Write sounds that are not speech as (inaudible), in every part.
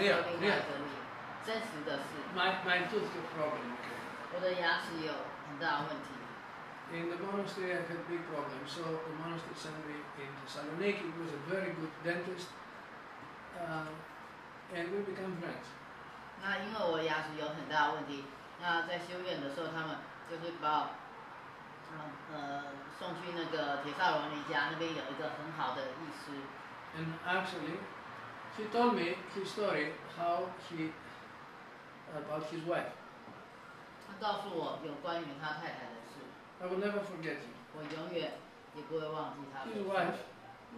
说 real, 另外 real. 一个例，真实的事。 My, my tooth problem. Okay. 我的牙齿有很大的问题。 In the monastery, I had big problems, so the monastery sent me in Thessaloniki. He was a very good dentist, uh, and we became friends. 那因为我牙齿有很大的问题，那在修院的时候，他们就是把我，嗯呃送去那个铁萨罗尼家那边有一个很好的医师， And actually, he told me his story how he about his wife. 他告诉我有关于他太太的事， I will never forget him. 我永远也不会忘记他的 His 事。 wife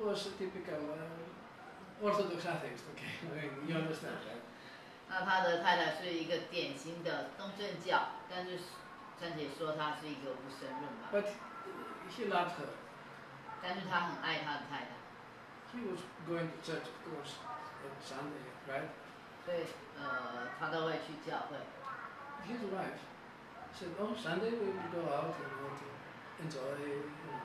was a typical uh, Orthodox atheist. Okay, (laughs) I mean you understand, right? 那他的太太是一个典型的东正教，但是珊姐说他是一个无神论吧， But he loved her. 但是他很爱他的太太， He was going to church, of course, Sunday, right? 所以呃他都会去教会。His wife said, "Oh, Sunday we will go out and we want to enjoy, you know,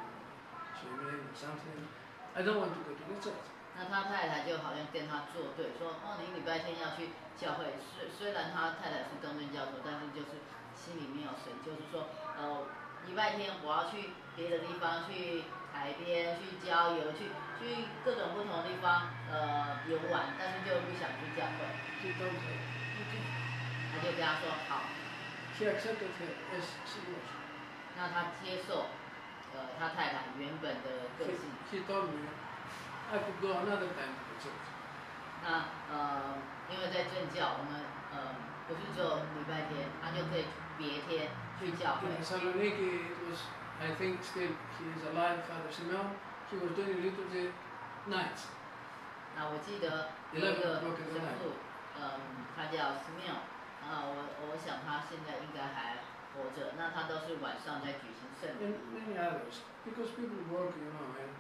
swimming or something. I don't want to go to the church." 那他太太就好像跟他作对，说哦，你礼拜天要去教会。虽虽然他太太是东正教徒，但是就是心里没有神，就是说，呃，礼拜天我要去别的地方，去海边，去郊游，去去各种不同的地方，呃，游玩，但是就不想去教会。He told her. 他就跟他说好，He accepted her as she was. 那他接受，呃，他太太原本的个性。told me I could go another time to church. 那呃，因为在正教，我们呃不是只有礼拜天，他就可以别天去教会 it was, I think, still he is alive, Father Simeon. He was doing nights. 那我记得有一个神父，嗯，他叫 Simeon，啊，我我想他现在应该还活着。那他都是晚上在举行圣 and 礼。many others because people work, you know, and.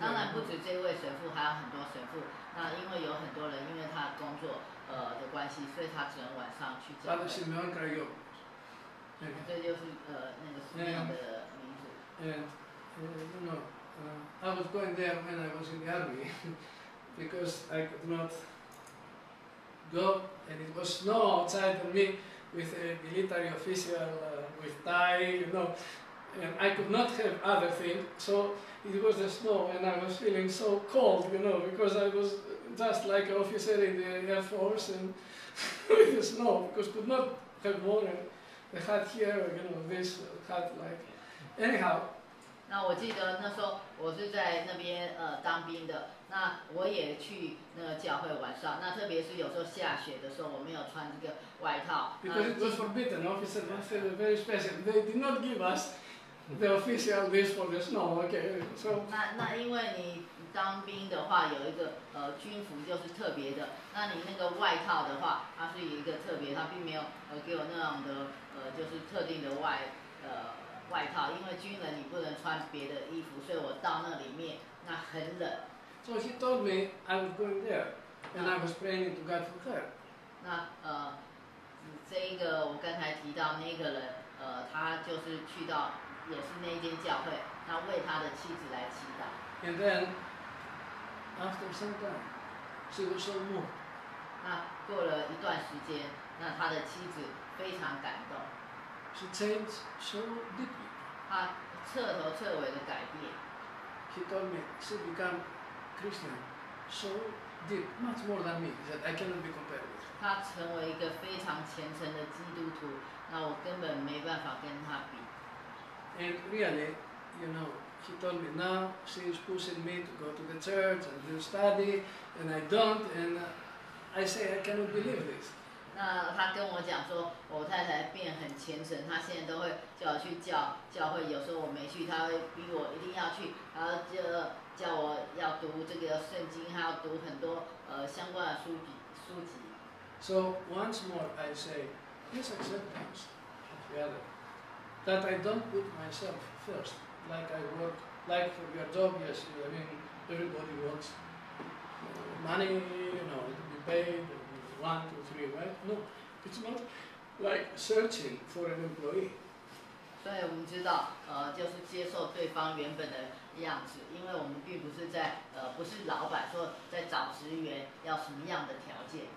当然不止这位神父，还有很多神父。那因为有很多人因为他工作呃的关系，所以他只能晚上去.教 Father。Simeon. And, 这就是呃那个 Smil 的名字。 and uh, you know, uh, I was going there when I was in the army (laughs) because I could not go, and it was snow outside of me with a military official uh, with tie, you know, and I could not have other thing. So it was the snow, and I was feeling so cold, you know, because I was just like an officer in the Air Force and (laughs) with the snow, because could not have worn The hat here, you know, this hat like. Anyhow, 那我记得那时候我是在那边呃当兵的，那我也去那个教会晚上，那特别是有时候下雪的时候，我没有穿这个外套，Because it was forbidden, officer was uh, very special. They did not give us the official this for the snow, okay? So 那那因为你当兵的话有一个呃军服就是特别的，那你那个外套的话，它是有一个特别，它并没有呃给我那样的呃就是特定的外呃外套，因为军人你不能穿别的衣服，所以我到那里面那很冷。so she told me I was going there and I was praying to God for her. 那呃，这一个我刚才提到那个人，呃，他就是去到也是那一间教会，他为他的妻子来祈祷。And then after some time she was so moved. 那过了一段时间，那他的妻子非常感动，She changed so deeply. 他彻头彻尾的改变。He told me she became Christian so deep, much more than me, that I cannot be compared with. 他成为一个非常虔诚的基督徒，那我根本没办法跟他比。And really, you know, he told me now she is pushing me to go to the church and do study, and I don't, and uh, I say I cannot believe this. 那他跟我讲说，我太太变很虔诚，她现在都会叫我去教教会，有时候我没去，她会逼我一定要去，然后就叫我要读这个圣经，还要读很多呃相关的书籍书籍。So once more I say, this acceptance of the other, that I don't put myself first, like I work, like for your job, yes, I mean, everybody wants uh, money, you know, to be paid, one, two, three, right? No, it's not like searching for an employee. 所以我们知道，呃，就是接受对方原本的样子，因为我们并不是在呃，不是老板说在找职员要什么样的条件，